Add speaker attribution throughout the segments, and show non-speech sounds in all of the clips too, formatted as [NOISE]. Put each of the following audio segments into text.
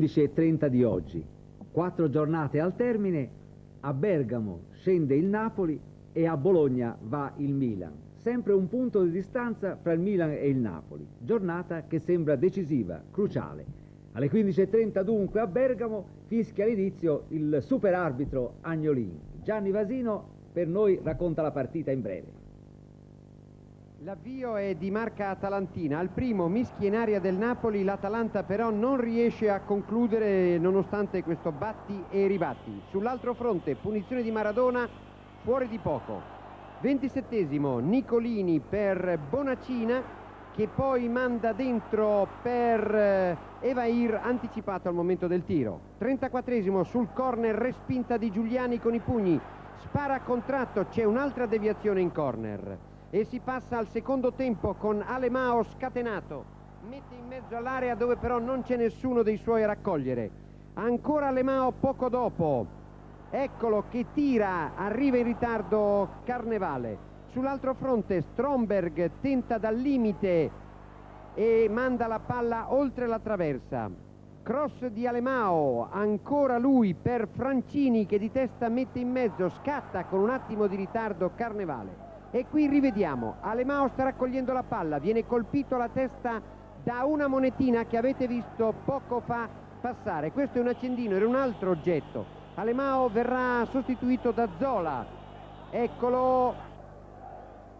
Speaker 1: 15.30 di oggi. Quattro giornate al termine, a Bergamo scende il Napoli e a Bologna va il Milan. Sempre un punto di distanza fra il Milan e il Napoli. Giornata che sembra decisiva, cruciale. Alle 15.30 dunque a Bergamo fischia l'inizio il super arbitro Agnolin. Gianni Vasino per noi racconta la partita in breve.
Speaker 2: L'avvio è di marca atalantina. Al primo mischia in aria del Napoli, l'Atalanta però non riesce a concludere nonostante questo batti e ribatti. Sull'altro fronte, punizione di Maradona, fuori di poco. 27 Nicolini per Bonacina che poi manda dentro per eh, Evair anticipato al momento del tiro. 34 sul corner respinta di Giuliani con i pugni. Spara a contratto, c'è un'altra deviazione in corner e si passa al secondo tempo con Alemao scatenato. Mette in mezzo all'area dove però non c'è nessuno dei suoi a raccogliere. Ancora Alemao poco dopo. Eccolo che tira arriva in ritardo Carnevale. Sull'altro fronte Stromberg tenta dal limite e manda la palla oltre la traversa. Cross di Alemao ancora lui per Francini che di testa mette in mezzo scatta con un attimo di ritardo Carnevale e qui rivediamo. Alemao sta raccogliendo la palla. Viene colpito alla testa da una monetina che avete visto poco fa passare. Questo è un accendino era un altro oggetto. Alemao verrà sostituito da Zola. Eccolo.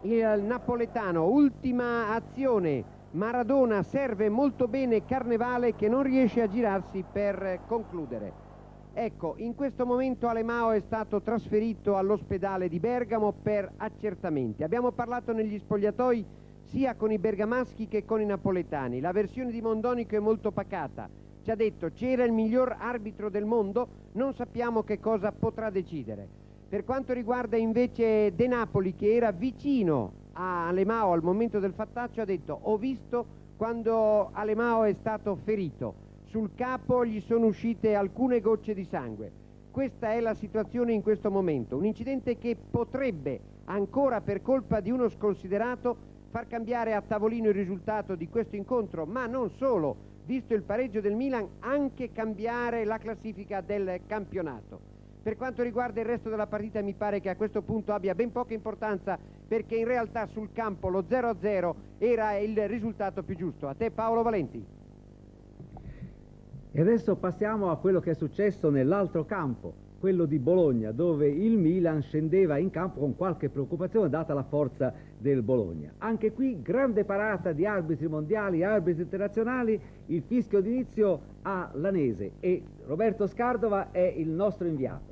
Speaker 2: Il napoletano ultima azione. Maradona serve molto bene Carnevale che non riesce a girarsi per concludere Ecco, in questo momento Alemao è stato trasferito all'ospedale di Bergamo per accertamenti. Abbiamo parlato negli spogliatoi sia con i bergamaschi che con i napoletani. La versione di Mondonico è molto pacata. Ci ha detto c'era il miglior arbitro del mondo, non sappiamo che cosa potrà decidere. Per quanto riguarda invece De Napoli che era vicino a Alemao al momento del fattaccio ha detto ho visto quando Alemao è stato ferito sul capo gli sono uscite alcune gocce di sangue. Questa è la situazione in questo momento, un incidente che potrebbe, ancora per colpa di uno sconsiderato, far cambiare a tavolino il risultato di questo incontro, ma non solo, visto il pareggio del Milan, anche cambiare la classifica del campionato. Per quanto riguarda il resto della partita mi pare che a questo punto abbia ben poca importanza perché in realtà sul campo lo 0-0 era il risultato più giusto. A te Paolo Valenti.
Speaker 1: E adesso passiamo a quello che è successo nell'altro campo, quello di Bologna, dove il Milan scendeva in campo con qualche preoccupazione data la forza del Bologna. Anche qui grande parata di arbitri mondiali, arbitri internazionali, il fischio d'inizio a Lanese e Roberto Scardova è il nostro inviato.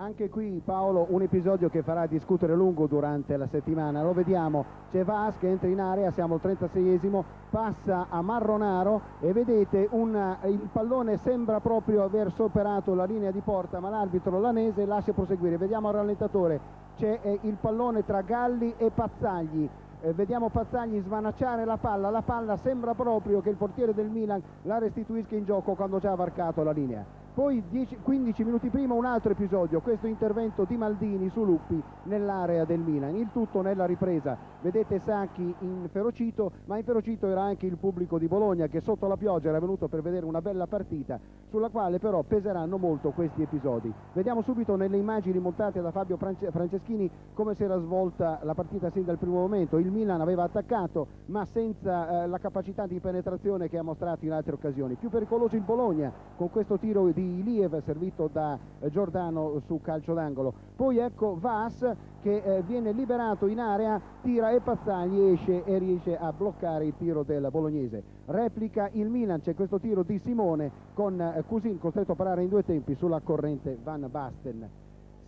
Speaker 3: Anche qui Paolo un episodio che farà discutere lungo durante la settimana, lo vediamo, c'è Vas che entra in area, siamo al 36esimo, passa a Marronaro e vedete un, il pallone sembra proprio aver superato la linea di porta ma l'arbitro lanese lascia proseguire, vediamo al rallentatore, c'è eh, il pallone tra Galli e Pazzagli, eh, vediamo Pazzagli svanacciare la palla, la palla sembra proprio che il portiere del Milan la restituisca in gioco quando già ha varcato la linea. Poi 10, 15 minuti prima un altro episodio, questo intervento di Maldini su Luppi nell'area del Milan. Il tutto nella ripresa. Vedete Sacchi inferocito, ma inferocito era anche il pubblico di Bologna che sotto la pioggia era venuto per vedere una bella partita sulla quale però peseranno molto questi episodi. Vediamo subito nelle immagini montate da Fabio Franceschini come si era svolta la partita sin dal primo momento. Il Milan aveva attaccato ma senza eh, la capacità di penetrazione che ha mostrato in altre occasioni. Più pericoloso il Bologna con questo tiro di Iliev servito da Giordano su calcio d'angolo. Poi ecco Vas che eh, viene liberato in area, tira e Pazzagli esce e riesce a bloccare il tiro del bolognese. Replica il Milan, c'è questo tiro di Simone con eh, Cusin costretto a parare in due tempi sulla corrente Van Basten.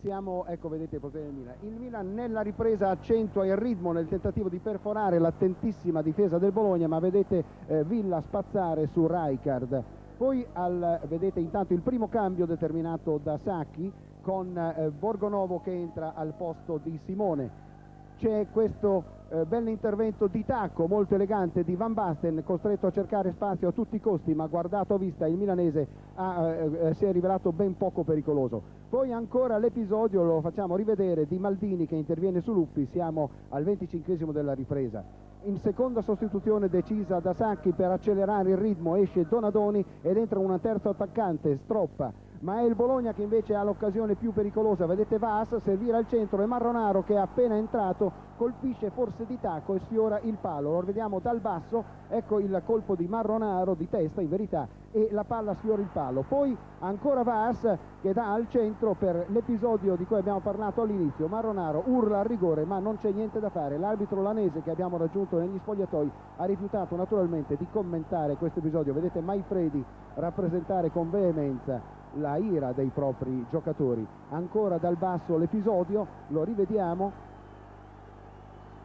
Speaker 3: Siamo, ecco vedete il potere del Milan. Il Milan nella ripresa accentua il ritmo nel tentativo di perforare l'attentissima difesa del Bologna, ma vedete eh, Villa spazzare su Rijkaard poi al, vedete intanto il primo cambio determinato da Sacchi con eh, Borgonovo che entra al posto di Simone. C'è questo eh, bell'intervento di tacco molto elegante di Van Basten costretto a cercare spazio a tutti i costi ma guardato a vista il milanese ha, eh, eh si è rivelato ben poco pericoloso. Poi ancora l'episodio lo facciamo rivedere di Maldini che interviene su Luppi, siamo al 25 della ripresa in seconda sostituzione decisa da Sacchi per accelerare il ritmo esce Donadoni ed entra un terzo attaccante, Stroppa ma è il Bologna che invece ha l'occasione più pericolosa. Vedete Vas servire al centro e Marronaro che è appena entrato colpisce forse di tacco e sfiora il palo. Lo vediamo dal basso ecco il colpo di Marronaro di testa in verità e la palla sfiora il palo. Poi ancora Vas che dà al centro per l'episodio di cui abbiamo parlato all'inizio. Marronaro urla a rigore ma non c'è niente da fare. L'arbitro lanese che abbiamo raggiunto negli spogliatoi ha rifiutato naturalmente di commentare questo episodio. Vedete Maifredi rappresentare con veemenza la ira dei propri giocatori. Ancora dal basso l'episodio, lo rivediamo.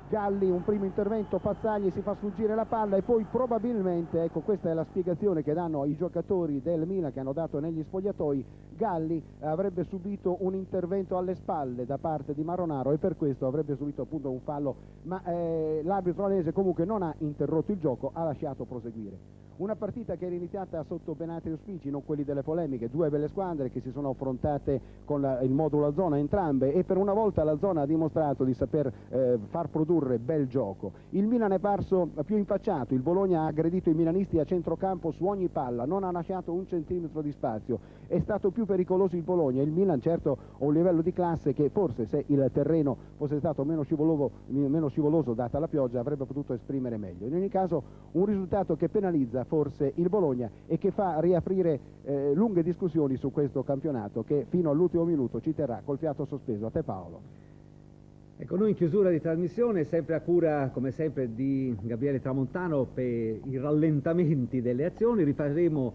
Speaker 3: Galli un primo intervento, Pazzagli si fa sfuggire la palla e poi probabilmente, ecco questa è la spiegazione che danno i giocatori del Milan che hanno dato negli spogliatoi, Galli avrebbe subito un intervento alle spalle da parte di Maronaro e per questo avrebbe subito appunto un fallo, ma eh, l'arbitro alese comunque non ha interrotto il gioco, ha lasciato proseguire. Una partita che era iniziata sotto ben altri auspici, non quelli delle polemiche, due belle squadre che si sono affrontate con la, il modulo a zona entrambe e per una volta la zona ha dimostrato di saper eh, far produrre bel gioco. Il Milan è parso più infacciato, il Bologna ha aggredito i milanisti a centrocampo su ogni palla, non ha lasciato un centimetro di spazio, è stato più pericoloso il Bologna, il Milan certo ha un livello di classe che forse se il terreno fosse stato meno scivoloso, meno scivoloso data la pioggia avrebbe potuto esprimere meglio. In ogni caso un risultato che penalizza forse il Bologna e che fa riaprire eh, lunghe discussioni su questo campionato che fino all'ultimo minuto ci terrà col fiato sospeso. A te Paolo.
Speaker 1: Ecco, noi in chiusura di trasmissione, sempre a cura, come sempre, di Gabriele Tramontano per i rallentamenti delle azioni, rifaremo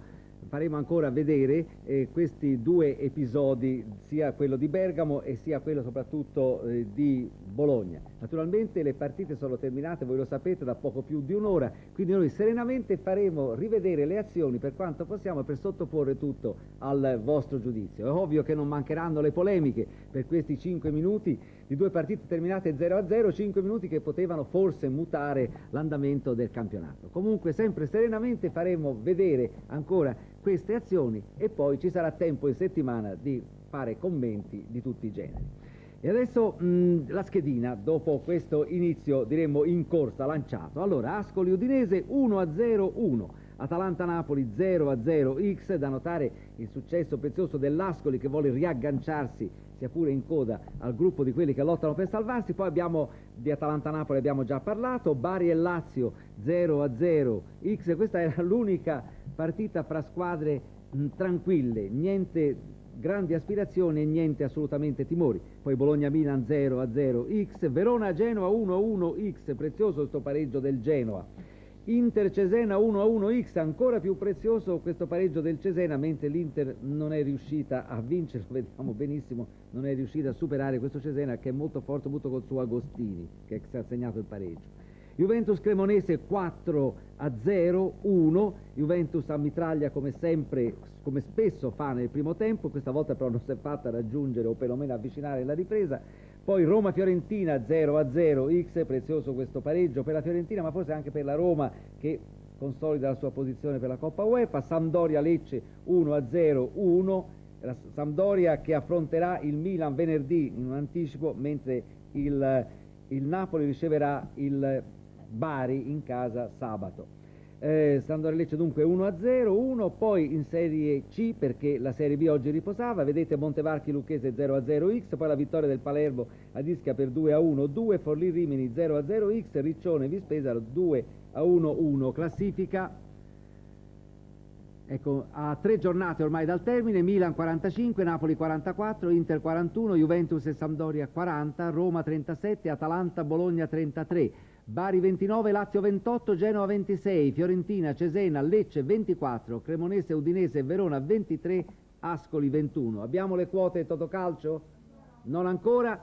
Speaker 1: faremo ancora vedere eh, questi due episodi, sia quello di Bergamo e sia quello soprattutto eh, di Bologna. Naturalmente le partite sono terminate, voi lo sapete, da poco più di un'ora, quindi noi serenamente faremo rivedere le azioni per quanto possiamo per sottoporre tutto al vostro giudizio. È ovvio che non mancheranno le polemiche per questi 5 minuti di due partite terminate 0-0, 5 minuti che potevano forse mutare l'andamento del campionato. Comunque sempre serenamente faremo vedere ancora queste azioni e poi ci sarà tempo in settimana di fare commenti di tutti i generi. E adesso mh, la schedina, dopo questo inizio diremmo in corsa, lanciato. Allora, Ascoli Udinese 1-0-1, Atalanta-Napoli 0-0X, da notare il successo prezioso dell'Ascoli che vuole riagganciarsi sia pure in coda al gruppo di quelli che lottano per salvarsi, poi abbiamo di Atalanta-Napoli abbiamo già parlato, Bari e Lazio 0-0X, questa era [LAUGHS] l'unica partita fra squadre mh, tranquille, niente grandi aspirazioni e niente assolutamente timori. Poi Bologna-Milan 0-0X, Verona-Genoa 1-1X, prezioso questo pareggio del Genoa. Inter-Cesena 1-1X, ancora più prezioso questo pareggio del Cesena, mentre l'Inter non è riuscita a vincere, lo [LAUGHS] vediamo benissimo, non è riuscita a superare questo Cesena che è molto forte, avuto col suo Agostini, che ha segnato il pareggio. Juventus Cremonese 4 a 0, 1, Juventus a mitraglia come sempre, come spesso fa nel primo tempo, questa volta però non si è fatta raggiungere o perlomeno avvicinare la ripresa, poi Roma-Fiorentina 0 a 0, X, prezioso questo pareggio per la Fiorentina ma forse anche per la Roma che consolida la sua posizione per la Coppa UEFA, Sampdoria-Lecce 1 a 0, 1, la Sampdoria che affronterà il Milan venerdì in un anticipo mentre il, il Napoli riceverà il Bari in casa sabato. Eh, Sandore Lecce dunque 1-0, 1, poi in Serie C perché la Serie B oggi riposava, vedete Montevarchi Lucchese 0-0X, poi la vittoria del Palermo a Ischia per 2-1, 2, Forlì Rimini 0-0X, Riccione Vispesaro 2-1-1, classifica. Ecco, a tre giornate ormai dal termine, Milan 45, Napoli 44, Inter 41, Juventus e Sampdoria 40, Roma 37, Atalanta, Bologna 33. Bari 29, Lazio 28, Genova 26, Fiorentina, Cesena, Lecce 24, Cremonese, Udinese Verona 23, Ascoli 21. Abbiamo le quote Totocalcio? Non ancora?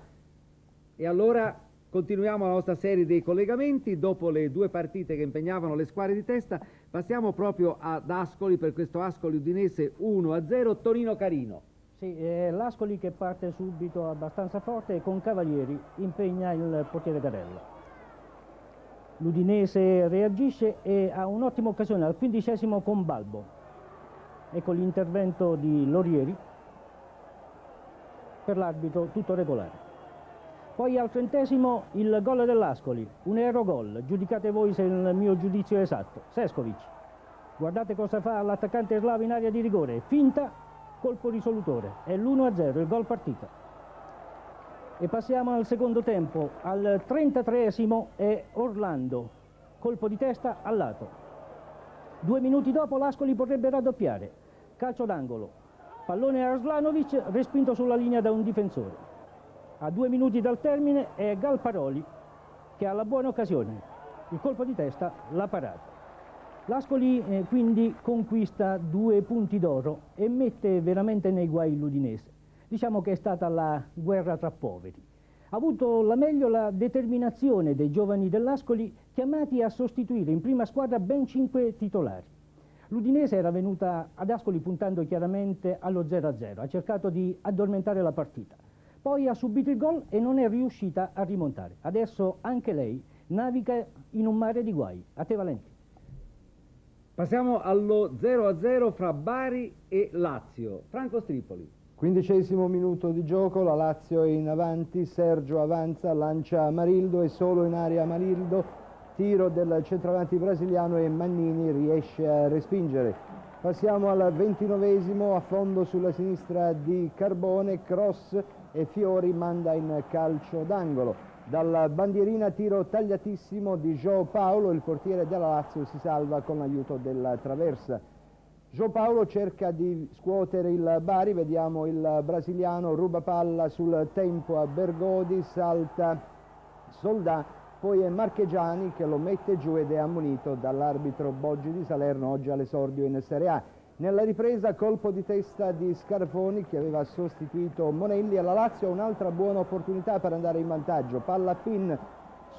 Speaker 1: E allora continuiamo la nostra serie dei collegamenti. Dopo le due partite che impegnavano le squadre di testa, passiamo proprio ad Ascoli per questo Ascoli Udinese 1-0, Tonino Carino.
Speaker 4: Sì, è l'Ascoli che parte subito abbastanza forte con Cavalieri impegna il portiere Garella l'Udinese reagisce e ha un'ottima occasione al quindicesimo con Balbo. Ecco l'intervento di Lorieri, per l'arbitro tutto regolare. Poi al trentesimo il gol dell'Ascoli, un aerogol, giudicate voi se il mio giudizio è esatto. Seskovic, guardate cosa fa l'attaccante slavo in area di rigore, finta, colpo risolutore, è l'1-0, il gol partita. E passiamo al secondo tempo, al 33esimo è Orlando, colpo di testa al lato. Due minuti dopo l'Ascoli potrebbe raddoppiare, calcio d'angolo, pallone a Arslanovic respinto sulla linea da un difensore a due minuti dal termine è Galparoli che ha la buona occasione, il colpo di testa, la parata. L'Ascoli eh, quindi conquista due punti d'oro e mette veramente nei guai l'Udinese. Diciamo che è stata la guerra tra poveri. Ha avuto la meglio la determinazione dei giovani dell'Ascoli chiamati a sostituire in prima squadra ben cinque titolari. L'Udinese era venuta ad Ascoli puntando chiaramente allo 0-0, ha cercato di addormentare la partita poi ha subito il gol e non è riuscita a rimontare. Adesso anche lei naviga in un mare di guai. A te Valenti.
Speaker 1: Passiamo allo 0-0 fra Bari e Lazio. Franco Stripoli.
Speaker 5: Quindicesimo minuto di gioco, la Lazio è in avanti, Sergio avanza, lancia Marildo e solo in area Marildo, tiro del centravanti brasiliano e Mannini riesce a respingere. Passiamo al ventinovesimo, a fondo sulla sinistra di Carbone, cross e Fiori manda in calcio d'angolo. Dalla bandierina tiro tagliatissimo di Gio Paolo, il portiere della Lazio si salva con l'aiuto della traversa. Gio Paolo cerca di scuotere il Bari, vediamo il brasiliano ruba palla sul tempo a Bergodi, salta Soldà, poi è Marchegiani che lo mette giù ed è ammonito dall'arbitro Boggi di Salerno, oggi all'esordio in Serie A. Nella ripresa colpo di testa di Scarfoni che aveva sostituito Monelli alla Lazio un'altra buona opportunità per andare in vantaggio. Palla pin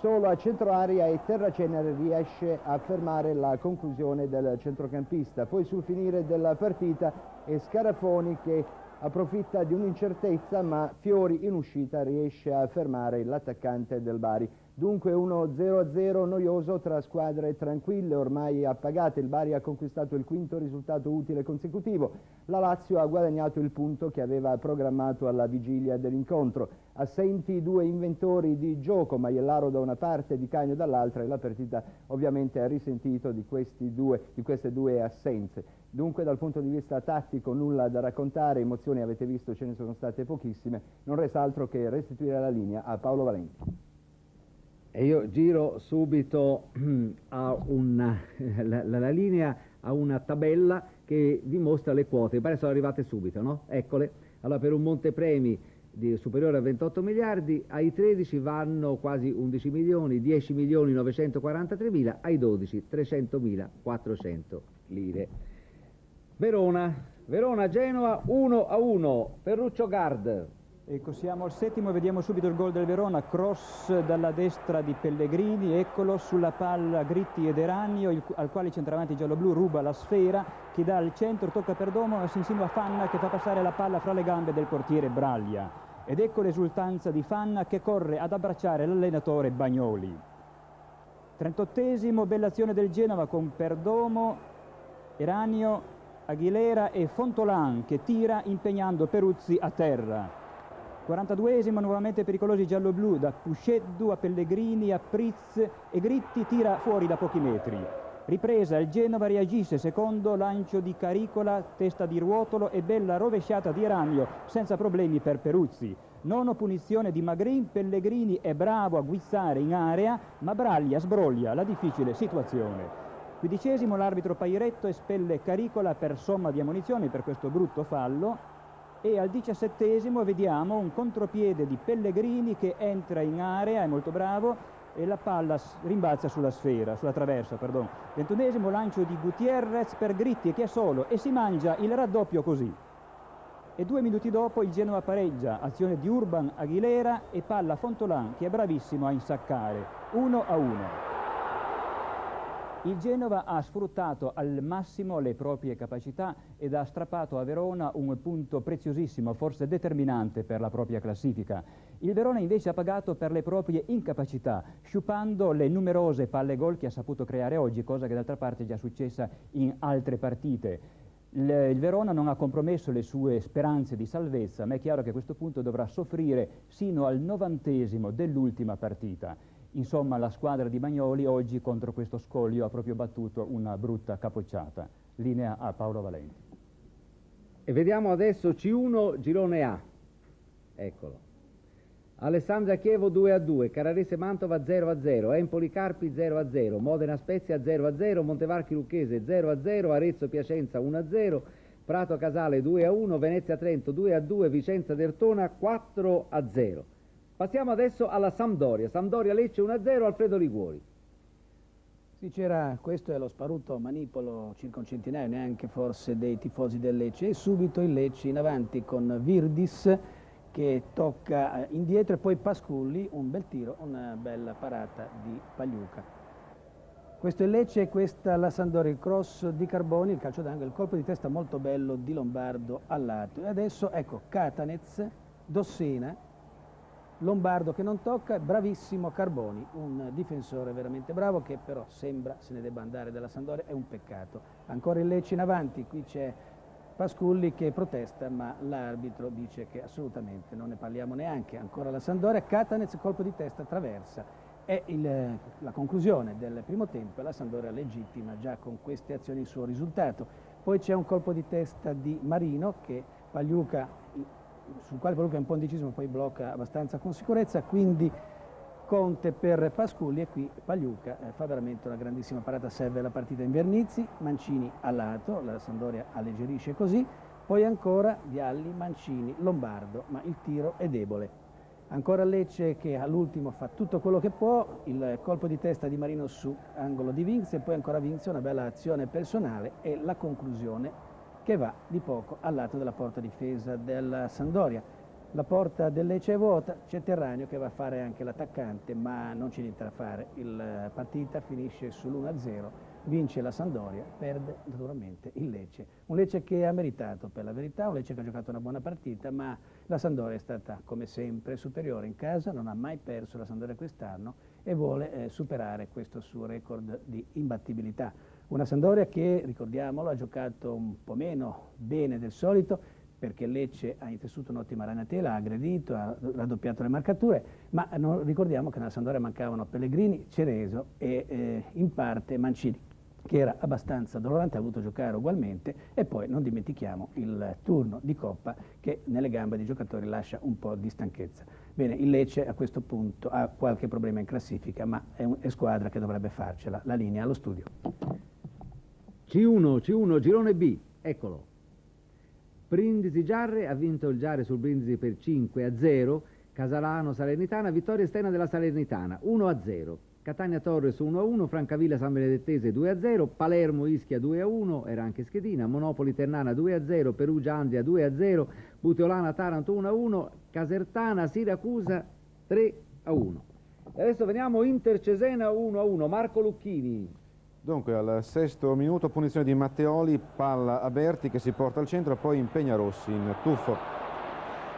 Speaker 5: solo a centro aria e Terracenere riesce a fermare la conclusione del centrocampista. Poi sul finire della partita è Scarafoni che approfitta di un'incertezza ma Fiori in uscita riesce a fermare l'attaccante del Bari. Dunque uno 0-0 noioso tra squadre tranquille, ormai appagate. Il Bari ha conquistato il quinto risultato utile consecutivo. La Lazio ha guadagnato il punto che aveva programmato alla vigilia dell'incontro. Assenti i due inventori di gioco, Maiellaro da una parte e Di Cagno dall'altra e la partita ovviamente ha risentito di, due, di queste due assenze. Dunque dal punto di vista tattico nulla da raccontare, emozioni avete visto ce ne sono state pochissime, non resta altro che restituire la linea a Paolo Valenti.
Speaker 1: E io giro subito [CLEARS THROAT] a una, la, la, linea a una tabella che dimostra le quote, mi pare sono arrivate subito, no? Eccole. Allora per un montepremi di superiore a 28 miliardi, ai 13 vanno quasi 11 milioni, 10 milioni 943 mila, ai 12 300 mila 400 lire. Verona, Verona-Genoa 1 a 1, Ferruccio Gard.
Speaker 6: Ecco, siamo al settimo, vediamo subito il gol del Verona, cross dalla destra di Pellegrini, eccolo sulla palla Gritti ed Eranio, il, al quale il centravanti giallo-blu ruba la sfera, che dà al centro, tocca per Domo, si insinua Fanna che fa passare la palla fra le gambe del portiere Braglia. Ed ecco l'esultanza di Fanna che corre ad abbracciare l'allenatore Bagnoli. 38esimo, bella azione del Genova con Perdomo, Eranio, Aguilera e Fontolan che tira impegnando Peruzzi a terra. 42esimo nuovamente pericolosi giallo-blu da Pusceddu a Pellegrini a Pritz e Gritti tira fuori da pochi metri. Ripresa, il Genova reagisce, secondo lancio di Caricola, testa di ruotolo e bella rovesciata di Eranio, senza problemi per Peruzzi. Nono punizione di Magrin, Pellegrini è bravo a guizzare in area, ma Braglia sbroglia la difficile situazione. Quindicesimo l'arbitro Pairetto espelle Caricola per somma di ammunizioni per questo brutto fallo e al diciassettesimo vediamo un contropiede di Pellegrini che entra in area, è molto bravo e la palla rimbalza sulla sfera, sulla traversa, perdono. Ventunesimo lancio di Gutierrez per Gritti che è solo e si mangia il raddoppio così. E due minuti dopo il Genova pareggia, azione di Urban Aguilera e palla Fontolan che è bravissimo a insaccare. 1 a 1. Il Genova ha sfruttato al massimo le proprie capacità ed ha strappato a Verona un punto preziosissimo, forse determinante per la propria classifica. Il Verona invece ha pagato per le proprie incapacità, sciupando le numerose palle gol che ha saputo creare oggi, cosa che d'altra parte è già successa in altre partite. Il, Verona non ha compromesso le sue speranze di salvezza, ma è chiaro che a questo punto dovrà soffrire sino al novantesimo dell'ultima partita. Insomma, la squadra di Bagnoli oggi contro questo scoglio ha proprio battuto una brutta capocciata. Linea a Paolo Valenti.
Speaker 1: E vediamo adesso C1 girone A. Eccolo. Alessandria Chievo 2 a 2, Cararese Mantova 0 a 0, Empoli Carpi 0 a 0, Modena Spezia 0 a 0, Montevarchi Lucchese 0 a 0, Arezzo Piacenza 1 a 0, Prato Casale 2 a 1, Venezia Trento 2 a 2, Vicenza Dertona 4 a 0. Passiamo adesso alla Sampdoria, Sampdoria Lecce 1 a 0, Alfredo Liguori.
Speaker 7: Sì, c'era, questo è lo sparuto manipolo, circa un centinaio neanche forse dei tifosi del Lecce e subito il Lecce in avanti con Virdis che tocca eh, indietro e poi Pasculli, un bel tiro, una bella parata di Pagliuca. Questo è Lecce e questa la Sandoria, il cross di Carboni, il calcio d'angolo, il colpo di testa molto bello di Lombardo al lato. E adesso ecco Catanez, Dossena, Lombardo che non tocca, bravissimo Carboni, un difensore veramente bravo che però sembra se ne debba andare dalla Sandoria, è un peccato. Ancora il Lecce in avanti, qui c'è Pasculli che protesta ma l'arbitro dice che assolutamente non ne parliamo neanche. Ancora la Sandoria, Catanez colpo di testa traversa. È il, la conclusione del primo tempo e la Sandoria legittima già con queste azioni il suo risultato. Poi c'è un colpo di testa di Marino che Pagliuca, sul quale Pagliuca è un po' indeciso ma poi blocca abbastanza con sicurezza, quindi Conte per Pasculli e qui Pagliuca eh, fa veramente una grandissima parata, serve la partita in Vernizzi, Mancini a lato, la Sandoria alleggerisce così, poi ancora Vialli, Mancini, Lombardo, ma il tiro è debole. Ancora Lecce che all'ultimo fa tutto quello che può, il colpo di testa di Marino su angolo di Vinx e poi ancora Vinx, una bella azione personale e la conclusione che va di poco al lato della porta difesa della Sandoria. La porta del Lecce è vuota, c'è Terranio che va a fare anche l'attaccante, ma non c'è niente da fare. La eh, partita finisce sull'1-0, vince la Sandoria, perde naturalmente il Lecce. Un Lecce che ha meritato per la verità, un Lecce che ha giocato una buona partita, ma la Sandoria è stata come sempre superiore in casa, non ha mai perso la Sandoria quest'anno e vuole eh, superare questo suo record di imbattibilità. Una Sandoria che, ricordiamolo, ha giocato un po' meno bene del solito, perché Lecce ha intessuto un'ottima ragnatela, ha aggredito, ha raddoppiato le marcature, ma non, ricordiamo che nella Sandoria mancavano Pellegrini, Cereso e eh, in parte Mancini che era abbastanza dolorante, ha voluto giocare ugualmente e poi non dimentichiamo il turno di Coppa che nelle gambe dei giocatori lascia un po' di stanchezza. Bene, il Lecce a questo punto ha qualche problema in classifica, ma è, un, è squadra che dovrebbe farcela. La linea allo studio.
Speaker 1: C1, C1, girone B, eccolo. Brindisi Giarre ha vinto il Giarre sul Brindisi per 5 a 0, Casalano Salernitana, vittoria esterna della Salernitana 1 a 0. Catania Torres 1 a 1, Francavilla San Benedettese 2 a 0, Palermo Ischia 2 a 1, era anche schedina, Monopoli Ternana 2 a 0, Perugia Andria 2 a 0, Buteolana Taranto 1 a 1, Casertana Siracusa 3 a 1. E adesso veniamo Inter Cesena 1 a 1, Marco Lucchini.
Speaker 8: Dunque al sesto minuto punizione di Matteoli, palla a Berti che si porta al centro e poi impegna Rossi in tuffo.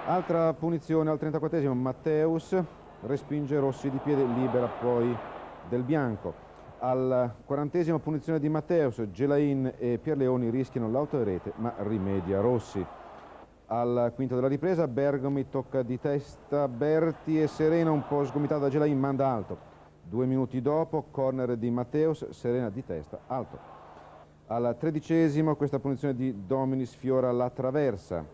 Speaker 8: Altra punizione al 34esimo, Matteus respinge Rossi di piede, libera poi del bianco. Al quarantesimo punizione di Matteus, Gelain e Pierleoni rischiano l'autorete ma rimedia Rossi. Al quinto della ripresa Bergomi tocca di testa Berti e Serena un po' sgomitata da Gelain manda alto. Due minuti dopo, corner di Matteus, Serena di testa, alto. Al tredicesimo questa punizione di Domini sfiora la traversa.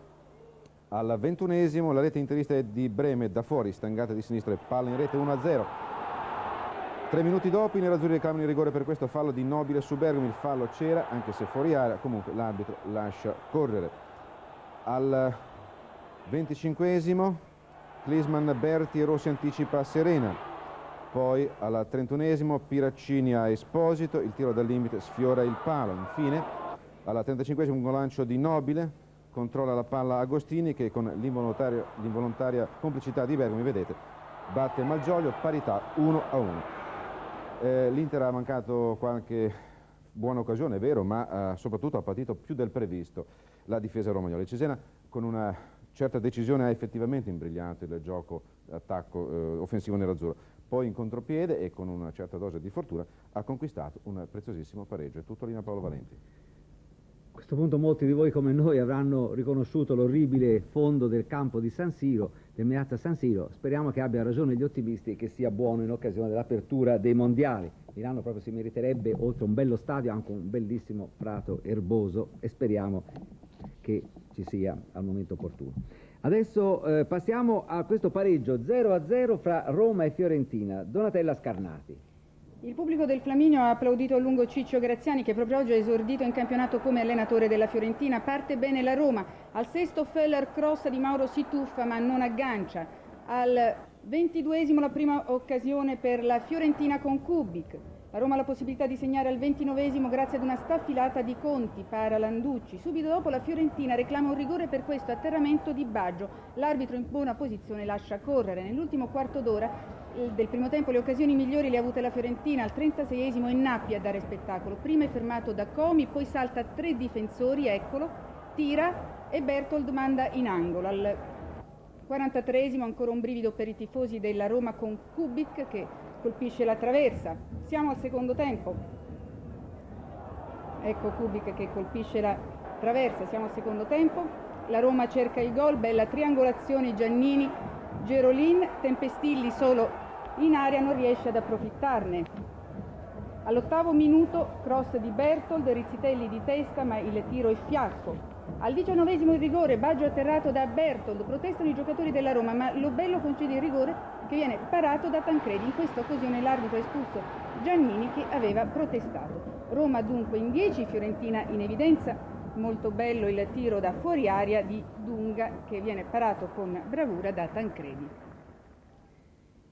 Speaker 8: Al ventunesimo la rete interista è di Breme da fuori, stangata di sinistra e palla in rete 1-0. Tre minuti dopo i nerazzurri reclamano il rigore per questo fallo di Nobile su Bergamo, il fallo c'era anche se fuori area, comunque l'arbitro lascia correre. Al venticinquesimo Clisman, Berti e Rossi anticipa Serena. Poi al 31esimo Piraccini a Esposito, il tiro dal limite sfiora il palo. Infine al 35esimo un lancio di Nobile, controlla la palla Agostini che con l'involontaria complicità di Bergami, vedete, batte Malgioglio, parità 1 a 1. Eh, L'Inter ha mancato qualche buona occasione, è vero, ma eh, soprattutto ha partito più del previsto la difesa romagnola. Cesena con una certa decisione ha effettivamente imbrigliato il gioco attacco eh, offensivo nerazzurro poi in contropiede e con una certa dose di fortuna ha conquistato un preziosissimo pareggio. È tutto Lina Paolo Valenti.
Speaker 1: questo punto molti di voi come noi avranno riconosciuto l'orribile fondo del campo di San Siro, del Meazza San Siro. Speriamo che abbiano ragione gli ottimisti e che sia buono in occasione dell'apertura dei mondiali. Milano proprio si meriterebbe, oltre a un bello stadio, anche un bellissimo prato erboso e speriamo che ci sia al momento opportuno. Adesso eh, passiamo a questo pareggio 0-0 fra Roma e Fiorentina. Donatella Scarnati.
Speaker 9: Il pubblico del Flaminio ha applaudito a lungo Ciccio Graziani che proprio oggi ha esordito in campionato come allenatore della Fiorentina. Parte bene la Roma. Al sesto Feller cross di Mauro si tuffa ma non aggancia. Al ventiduesimo la prima occasione per la Fiorentina con Kubik. La Roma ha la possibilità di segnare al ventinovesimo grazie ad una staffilata di Conti, para Landucci. Subito dopo la Fiorentina reclama un rigore per questo atterramento di Baggio. L'arbitro in buona posizione lascia correre. Nell'ultimo quarto d'ora del primo tempo le occasioni migliori le ha avute la Fiorentina, al 36esimo in Nappi a dare spettacolo. Prima è fermato da Comi, poi salta tre difensori, eccolo, tira e Bertold manda in angolo. Al 43esimo ancora un brivido per i tifosi della Roma con Kubik che colpisce la traversa. Siamo al secondo tempo. Ecco Kubik che colpisce la traversa, siamo al secondo tempo. La Roma cerca il gol, bella triangolazione Giannini, Gerolin, Tempestilli solo in aria non riesce ad approfittarne. All'ottavo minuto cross di Bertold, Rizzitelli di testa ma il tiro è fiacco. Al diciannovesimo il rigore, Baggio atterrato da Bertold, protestano i giocatori della Roma ma Lobello concede il rigore che viene parato da Tancredi. In questa occasione l'arbitro ha espulso Giannini che aveva protestato. Roma dunque in 10, Fiorentina in evidenza, molto bello il tiro da fuori aria di Dunga che viene parato con bravura da Tancredi.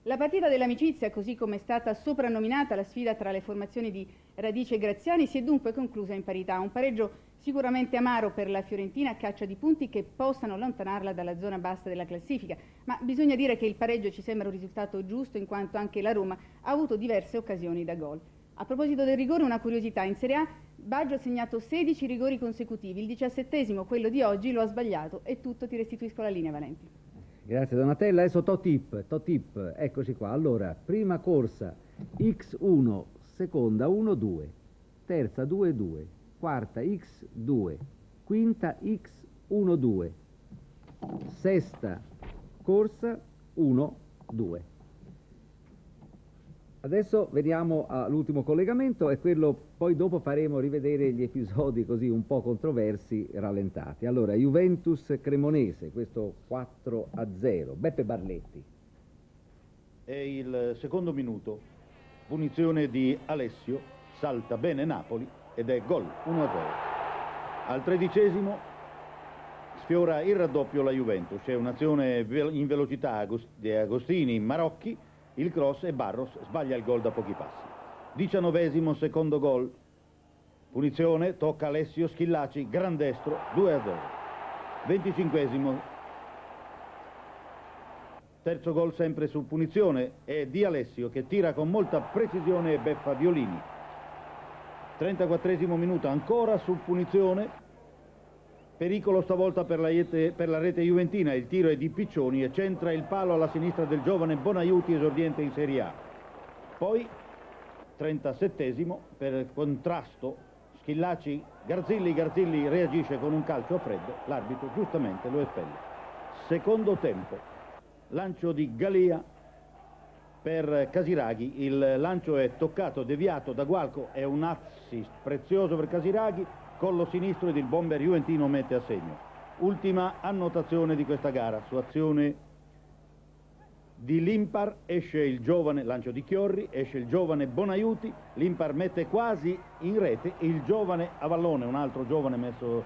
Speaker 9: La partita dell'amicizia, così come è stata soprannominata la sfida tra le formazioni di Radice e Graziani, si è dunque conclusa in parità. Un pareggio sicuramente amaro per la Fiorentina a caccia di punti che possano allontanarla dalla zona bassa della classifica, ma bisogna dire che il pareggio ci sembra un risultato giusto in quanto anche la Roma ha avuto diverse occasioni da gol. A proposito del rigore, una curiosità, in Serie A Baggio ha segnato 16 rigori consecutivi, il diciassettesimo, quello di oggi, lo ha sbagliato. È tutto, ti restituisco la linea Valenti.
Speaker 1: Grazie Donatella, adesso Totip, Totip, eccoci qua. Allora, prima corsa X1, seconda 1, 2, terza 2, 2, quarta X2, quinta X1, 2, sesta corsa 1, 2. Adesso veniamo all'ultimo collegamento e quello poi dopo faremo rivedere gli episodi così un po' controversi rallentati. Allora, Juventus Cremonese, questo 4 a 0. Beppe Barletti.
Speaker 10: È il secondo minuto, punizione di Alessio, salta bene Napoli ed è gol 1 a 0. Al tredicesimo sfiora il raddoppio la Juventus, c'è un'azione in velocità di Agostini Marocchi il cross e Barros sbaglia il gol da pochi passi. Diciannovesimo, secondo gol. Punizione, tocca Alessio Schillaci, gran destro, 2 a 0. Venticinquesimo, terzo gol sempre su punizione, è di Alessio che tira con molta precisione e beffa Violini. 34 minuto ancora su punizione, Pericolo stavolta per la, rete, per la, rete, juventina, il tiro è di Piccioni e centra il palo alla sinistra del giovane Bonaiuti esordiente in Serie A. Poi 37esimo per contrasto Schillaci Garzilli, Garzilli reagisce con un calcio a freddo, l'arbitro giustamente lo espelle. Secondo tempo, lancio di Galia per Casiraghi, il lancio è toccato, deviato da Gualco, è un assist prezioso per Casiraghi, collo sinistro ed il bomber juventino mette a segno. Ultima annotazione di questa gara, su azione di Limpar esce il giovane, lancio di Chiorri, esce il giovane Bonaiuti, Limpar mette quasi in rete il giovane Avallone, un altro giovane messo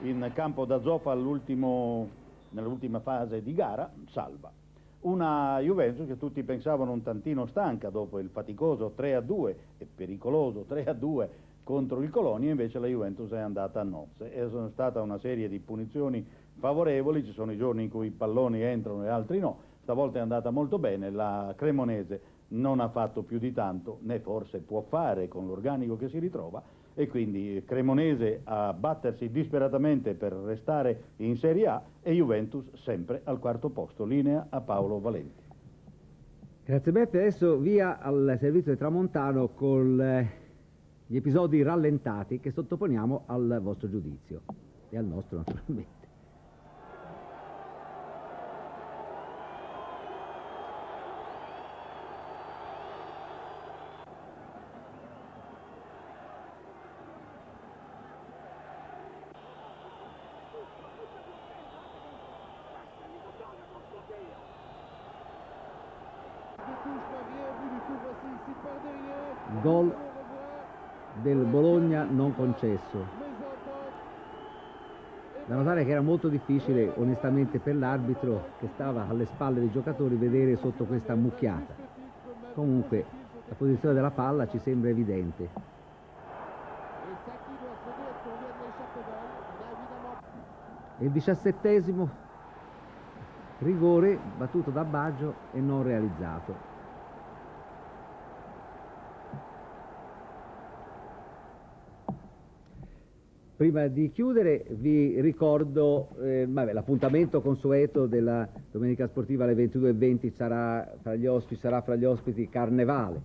Speaker 10: in campo da Zoffa nell'ultima fase di gara, salva. Una Juventus che tutti pensavano un tantino stanca dopo il faticoso 3 a 2 e pericoloso 3 a 2 contro il Colonia, invece la Juventus è andata a nozze. E sono stata una serie di punizioni favorevoli, ci sono i giorni in cui i palloni entrano e altri no, stavolta è andata molto bene, la Cremonese non ha fatto più di tanto, né forse può fare con l'organico che si ritrova e quindi Cremonese a battersi disperatamente per restare in Serie A e Juventus sempre al quarto posto, linea a Paolo Valenti.
Speaker 1: Grazie Beppe, adesso via al servizio di Tramontano col gli episodi rallentati che sottoponiamo al vostro giudizio e al nostro naturalmente. Gol del Bologna non concesso. Da notare che era molto difficile onestamente per l'arbitro che stava alle spalle dei giocatori vedere sotto questa mucchiata. Comunque la posizione della palla ci sembra evidente. Il diciassettesimo rigore battuto da Baggio e non realizzato. Prima di chiudere vi ricordo eh, l'appuntamento consueto della domenica sportiva alle 22.20 sarà fra gli ospiti, sarà fra gli ospiti Carnevale.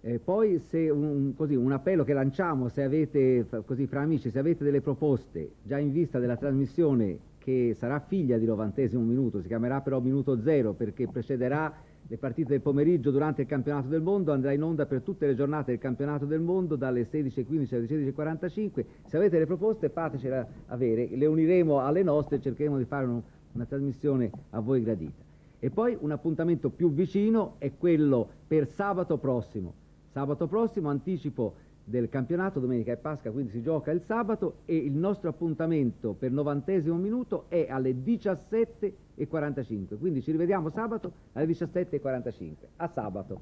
Speaker 1: Eh, poi un, così, un, appello che lanciamo, se avete, così fra amici, se avete delle proposte già in vista della trasmissione che sarà figlia di novantesimo minuto, si chiamerà però minuto zero perché precederà le partite del pomeriggio durante il campionato del mondo, andrà in onda per tutte le giornate del campionato del mondo dalle 16.15 alle 16.45. Se avete le proposte fatecele avere, le uniremo alle nostre e cercheremo di fare un, una trasmissione a voi gradita. E poi un appuntamento più vicino è quello per sabato prossimo. Sabato prossimo anticipo del campionato, domenica e Pasqua, quindi si gioca il sabato e il nostro appuntamento per novantesimo minuto è alle 17.45, quindi ci rivediamo sabato alle 17.45. A sabato.